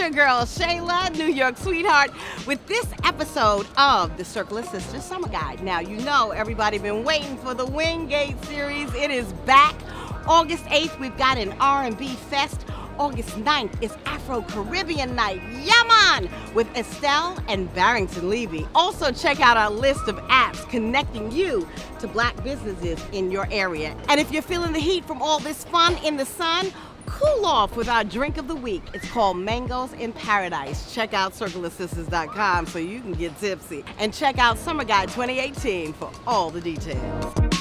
your girl Shaila, New York sweetheart, with this episode of the Circle of Sisters Summer Guide. Now you know everybody been waiting for the Wingate series. It is back. August 8th, we've got an R&B fest. August 9th is Afro-Caribbean Night. Yaman! With Estelle and Barrington Levy. Also check out our list of apps connecting you to black businesses in your area. And if you're feeling the heat from all this fun in the sun, cool off with our drink of the week. It's called Mangoes in Paradise. Check out circleofsisters.com so you can get tipsy. And check out Summer Guide 2018 for all the details.